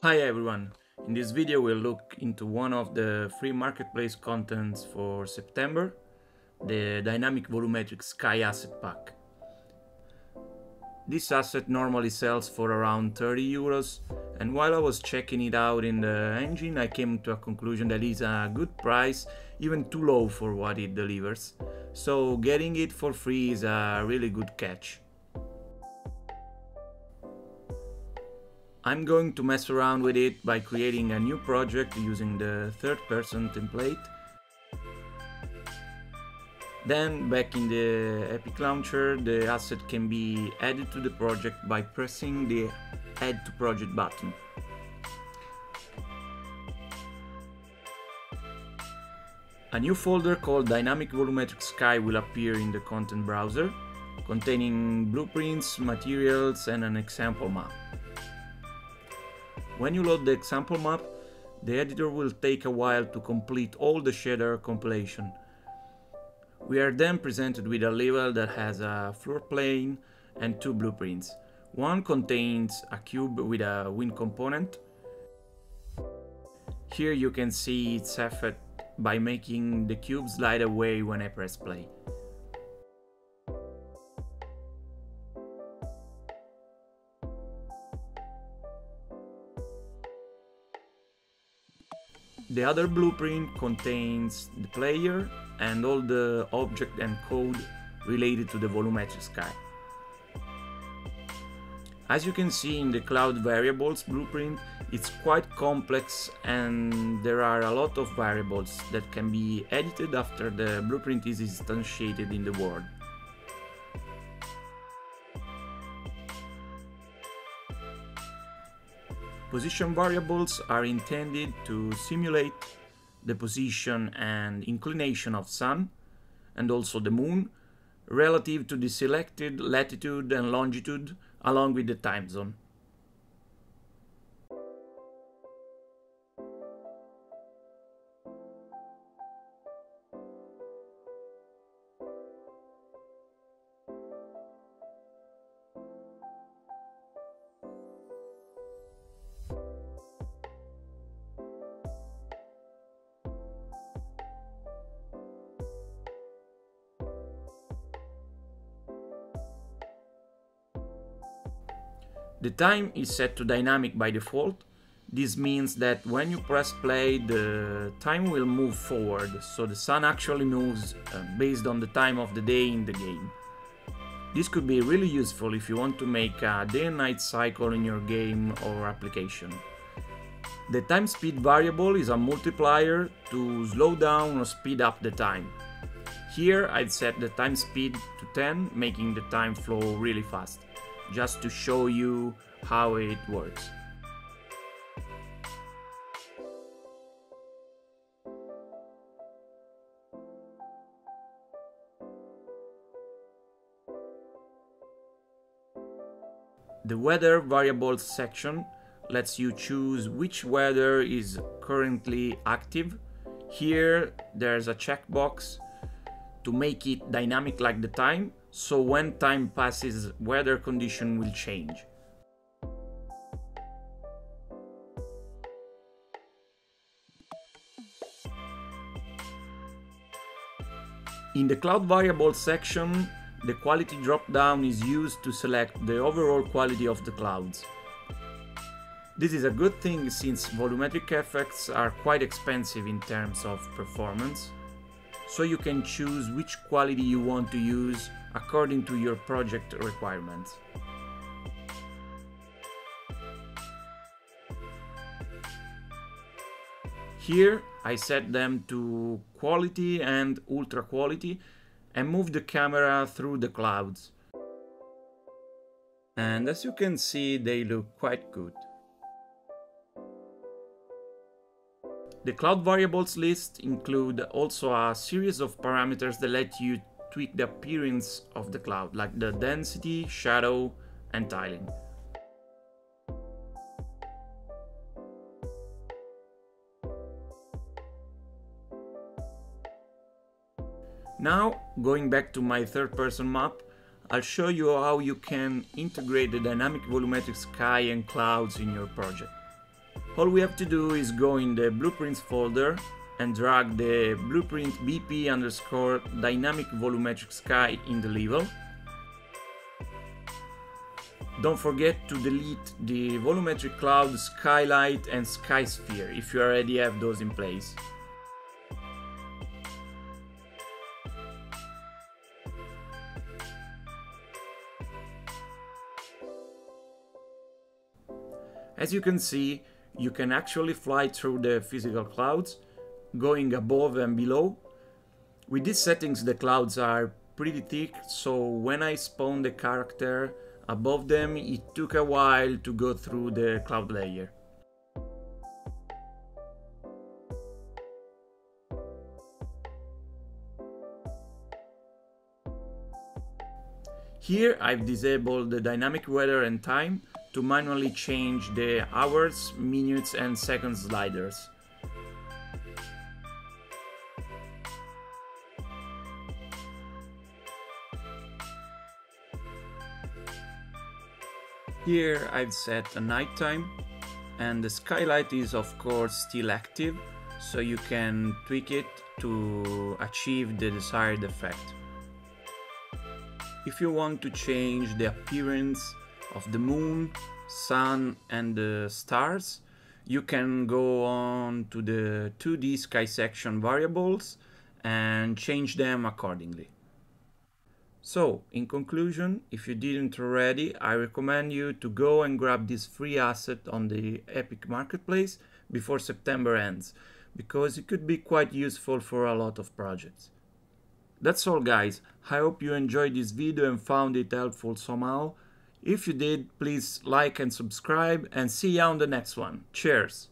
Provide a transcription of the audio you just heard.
Hi everyone! In this video we'll look into one of the free marketplace contents for September, the Dynamic Volumetric Sky Asset Pack. This asset normally sells for around 30 euros and while I was checking it out in the engine I came to a conclusion that it's a good price, even too low for what it delivers. So getting it for free is a really good catch. I'm going to mess around with it by creating a new project using the third person template. Then back in the Epic Launcher the asset can be added to the project by pressing the add to project button. A new folder called Dynamic Volumetric Sky will appear in the content browser, containing blueprints, materials and an example map. When you load the example map, the editor will take a while to complete all the shader compilation. We are then presented with a level that has a floor plane and two blueprints. One contains a cube with a wind component. Here you can see its effect by making the cube slide away when I press play. The other blueprint contains the player and all the object and code related to the volumetric sky. As you can see in the cloud variables blueprint, it's quite complex and there are a lot of variables that can be edited after the blueprint is instantiated in the world. Position variables are intended to simulate the position and inclination of Sun and also the Moon relative to the selected latitude and longitude along with the time zone. The time is set to dynamic by default. This means that when you press play, the time will move forward, so the sun actually moves uh, based on the time of the day in the game. This could be really useful if you want to make a day and night cycle in your game or application. The time speed variable is a multiplier to slow down or speed up the time. Here I'd set the time speed to 10, making the time flow really fast just to show you how it works. The weather variables section lets you choose which weather is currently active. Here there's a checkbox to make it dynamic like the time so when time passes, weather condition will change. In the cloud variable section, the quality drop-down is used to select the overall quality of the clouds. This is a good thing since volumetric effects are quite expensive in terms of performance, so you can choose which quality you want to use according to your project requirements. Here I set them to quality and ultra quality and move the camera through the clouds. And as you can see they look quite good. The cloud variables list include also a series of parameters that let you tweak the appearance of the cloud, like the density, shadow, and tiling. Now, going back to my third person map, I'll show you how you can integrate the dynamic volumetric sky and clouds in your project. All we have to do is go in the blueprints folder and drag the blueprint BP underscore dynamic volumetric sky in the level. Don't forget to delete the volumetric cloud, skylight and sky sphere if you already have those in place. As you can see, you can actually fly through the physical clouds, going above and below. With these settings the clouds are pretty thick, so when I spawned the character above them it took a while to go through the cloud layer. Here I've disabled the dynamic weather and time to manually change the hours, minutes and seconds sliders. Here I've set a nighttime and the skylight is of course still active so you can tweak it to achieve the desired effect. If you want to change the appearance of the moon, sun and the stars, you can go on to the 2D sky section variables and change them accordingly. So, in conclusion, if you didn't already, I recommend you to go and grab this free asset on the Epic Marketplace before September ends, because it could be quite useful for a lot of projects. That's all guys, I hope you enjoyed this video and found it helpful somehow. If you did, please like and subscribe and see you on the next one. Cheers!